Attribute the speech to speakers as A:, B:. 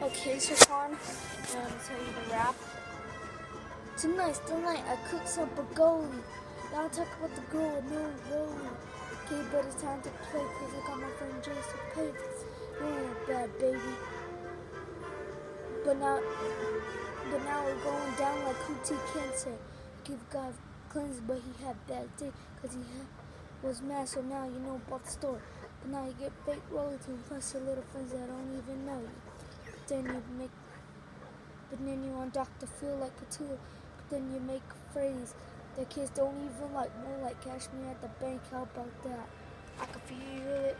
A: Okay, so Quan, I'm gonna tell you the rap. Tonight's the night I cooked some Bregoli. Y'all talk about the girl with no roll. Okay, but it's time to play cause I got my friend Jason Pates. A bad baby. But now, but now we're going down like Kuti Kente. Give God cleanse, but he had bad day cause he had, was mad. So now you know about the story. But now you get fake royalty plus your little friends that don't even then you make, but then you on Dr. Phil like a tool. Then you make phrase The kids don't even like. More like cash me at the bank. How about that? I can feel it.